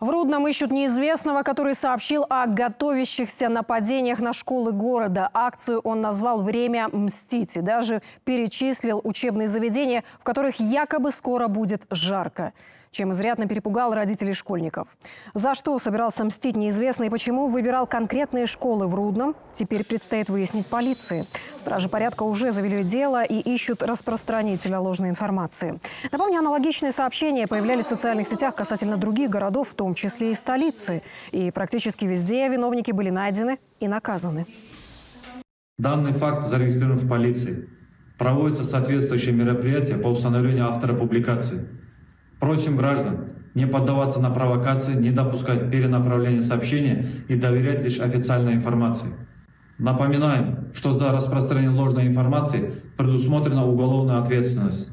В Рудном ищут неизвестного, который сообщил о готовящихся нападениях на школы города. Акцию он назвал «Время мстить» и даже перечислил учебные заведения, в которых якобы скоро будет жарко чем изрядно перепугал родителей школьников. За что собирался мстить неизвестно и почему выбирал конкретные школы в Рудном, теперь предстоит выяснить полиции. Стражи порядка уже завели дело и ищут распространителя ложной информации. Напомню, аналогичные сообщения появлялись в социальных сетях касательно других городов, в том числе и столицы. И практически везде виновники были найдены и наказаны. Данный факт зарегистрирован в полиции. Проводятся соответствующие мероприятия по установлению автора публикации. Просим граждан не поддаваться на провокации, не допускать перенаправления сообщения и доверять лишь официальной информации. Напоминаем, что за распространение ложной информации предусмотрена уголовная ответственность.